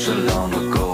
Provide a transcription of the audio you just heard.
so long ago.